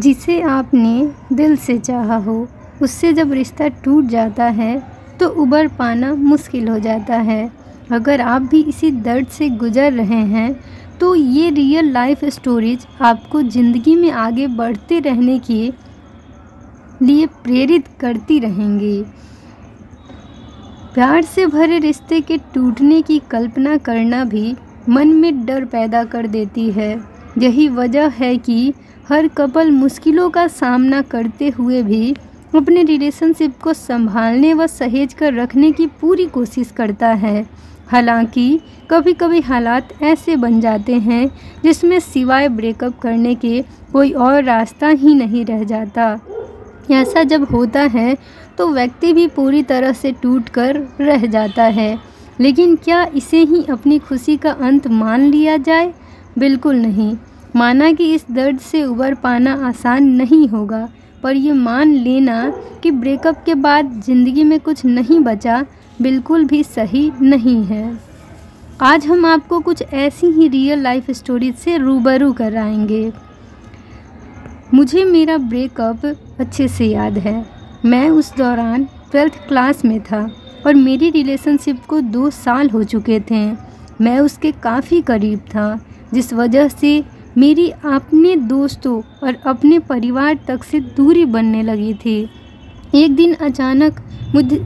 जिसे आपने दिल से चाहा हो, उससे जब रिश्ता टूट जाता है तो उबर पाना मुश्किल हो जाता है। अगर आप भी इसी दर्द से गुज़र रहे हैं तो ये रियल लाइफ स्टोरीज आपको ज़िंदगी में आगे बढ़ते रहने के लिए प्रेरित करती रहेंगी। प्यार से भरे रिश्ते के टूटने की कल्पना करना भी मन में डर पैदा कर देती है। यही वजह है कि हर कपल मुश्किलों का सामना करते हुए भी अपने रिलेशनशिप को संभालने व सहेज कर रखने की पूरी कोशिश करता है। हालाँकि कभी कभी हालात ऐसे बन जाते हैं जिसमें सिवाय ब्रेकअप करने के कोई और रास्ता ही नहीं रह जाता। ऐसा जब होता है तो व्यक्ति भी पूरी तरह से टूट कर रह जाता है। लेकिन क्या इसे ही अपनी खुशी का अंत मान लिया जाए? बिल्कुल नहीं। माना कि इस दर्द से उबर पाना आसान नहीं होगा, पर यह मान लेना कि ब्रेकअप के बाद ज़िंदगी में कुछ नहीं बचा, बिल्कुल भी सही नहीं है। आज हम आपको कुछ ऐसी ही रियल लाइफ स्टोरीज से रूबरू कराएँगे। मुझे मेरा ब्रेकअप अच्छे से याद है। मैं उस दौरान ट्वेल्थ क्लास में था और मेरी रिलेशनशिप को दो साल हो चुके थे। मैं उसके काफ़ी करीब था, जिस वजह से मेरी अपने दोस्तों और अपने परिवार तक से दूरी बनने लगी थी। एक दिन अचानक मुझे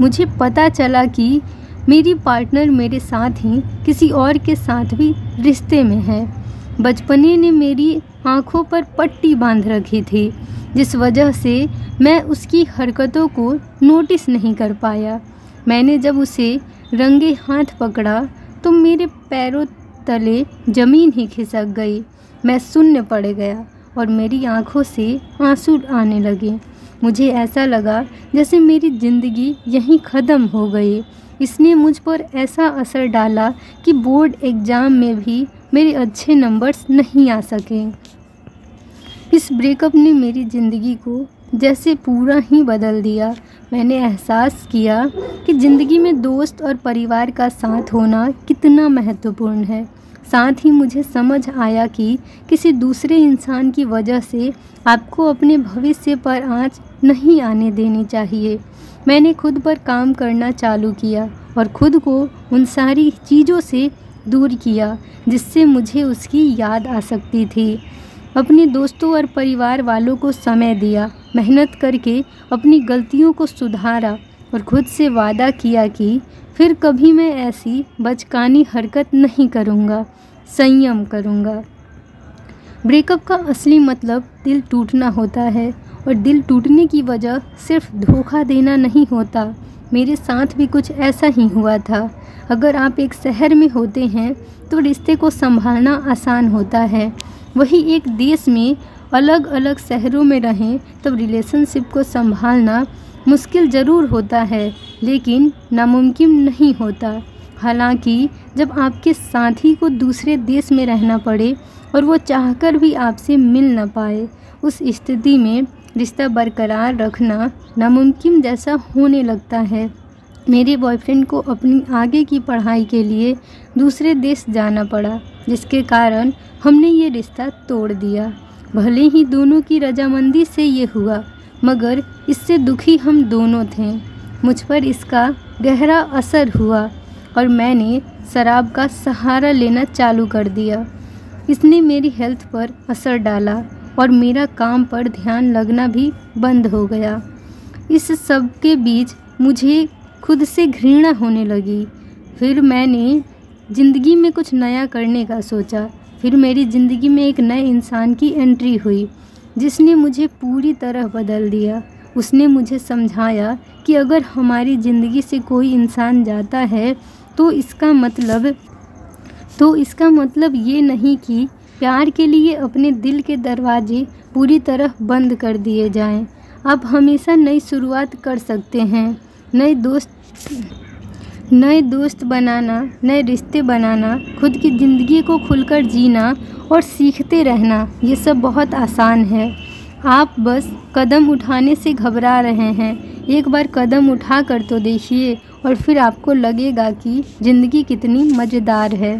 मुझे पता चला कि मेरी पार्टनर मेरे साथ ही किसी और के साथ भी रिश्ते में है। बचपने ने मेरी आँखों पर पट्टी बाँध रखी थी, जिस वजह से मैं उसकी हरकतों को नोटिस नहीं कर पाया। मैंने जब उसे रंगे हाथ पकड़ा तो मेरे पैरों तले ज़मीन ही खिसक गई। मैं शून्य पड़ गया और मेरी आँखों से आँसू आने लगे। मुझे ऐसा लगा जैसे मेरी ज़िंदगी यहीं ख़त्म हो गई। इसने मुझ पर ऐसा असर डाला कि बोर्ड एग्ज़ाम में भी मेरे अच्छे नंबर्स नहीं आ सके। इस ब्रेकअप ने मेरी ज़िंदगी को जैसे पूरा ही बदल दिया। मैंने एहसास किया कि ज़िंदगी में दोस्त और परिवार का साथ होना कितना महत्वपूर्ण है। साथ ही मुझे समझ आया कि किसी दूसरे इंसान की वजह से आपको अपने भविष्य पर आँच नहीं आने देनी चाहिए। मैंने खुद पर काम करना चालू किया और खुद को उन सारी चीज़ों से दूर किया जिससे मुझे उसकी याद आ सकती थी। अपने दोस्तों और परिवार वालों को समय दिया, मेहनत करके अपनी गलतियों को सुधारा और खुद से वादा किया कि फिर कभी मैं ऐसी बचकानी हरकत नहीं करूँगा, संयम करूँगा। ब्रेकअप का असली मतलब दिल टूटना होता है और दिल टूटने की वजह सिर्फ़ धोखा देना नहीं होता। मेरे साथ भी कुछ ऐसा ही हुआ था। अगर आप एक शहर में होते हैं तो रिश्ते को संभालना आसान होता है। वही एक देश में अलग अलग शहरों में रहें, तब रिलेशनशिप को संभालना मुश्किल ज़रूर होता है, लेकिन नामुमकिन नहीं होता। हालाँकि, जब आपके साथी को दूसरे देश में रहना पड़े और वो चाहकर भी आपसे मिल ना पाए, उस स्थिति में रिश्ता बरकरार रखना नामुमकिन जैसा होने लगता है। मेरे बॉयफ्रेंड को अपनी आगे की पढ़ाई के लिए दूसरे देश जाना पड़ा, जिसके कारण हमने ये रिश्ता तोड़ दिया। भले ही दोनों की रजामंदी से ये हुआ मगर इससे दुखी हम दोनों थे। मुझ पर इसका गहरा असर हुआ और मैंने शराब का सहारा लेना चालू कर दिया। इसने मेरी हेल्थ पर असर डाला और मेरा काम पर ध्यान लगना भी बंद हो गया। इस सब के बीच मुझे खुद से घृणा होने लगी। फिर मैंने ज़िंदगी में कुछ नया करने का सोचा। फिर मेरी ज़िंदगी में एक नए इंसान की एंट्री हुई। जिसने मुझे पूरी तरह बदल दिया उसने मुझे समझाया कि अगर हमारी ज़िंदगी से कोई इंसान जाता है तो इसका मतलब तो इसका मतलब ये नहीं कि प्यार के लिए अपने दिल के दरवाजे पूरी तरह बंद कर दिए जाएँ। आप हमेशा नई शुरुआत कर सकते हैं नए दोस्त नए दोस्त बनाना, नए रिश्ते बनाना, खुद की ज़िंदगी को खुलकर जीना और सीखते रहना, ये सब बहुत आसान है। आप बस कदम उठाने से घबरा रहे हैं। एक बार कदम उठा कर तो देखिए और फिर आपको लगेगा कि ज़िंदगी कितनी मज़ेदार है।